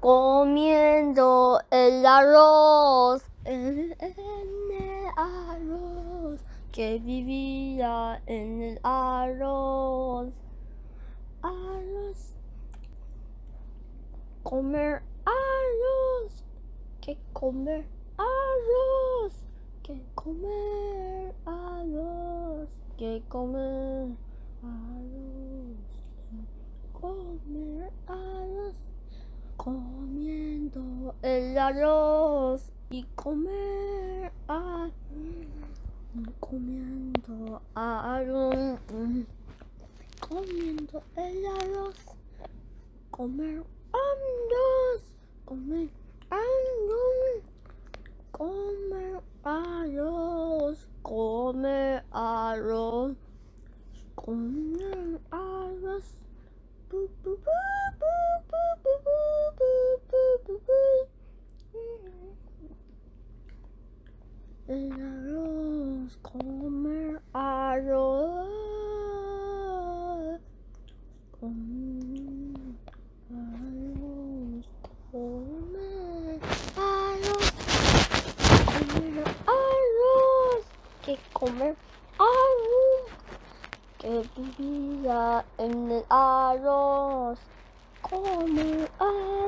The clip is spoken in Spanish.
Comiendo el arroz, el, el arroz, que vivía en el arroz. Arroz. Comer arroz, que comer arroz, que comer arroz, que comer arroz, comer arroz, comiendo el arroz y comer arroz, comiendo arroz, comiendo el arroz, comer arroz, comer arroz, comer Carol. Kommer arroz, kommer arroz, kommer arroz, kommer arroz, que come? Que vivía en el arroz. Arroz.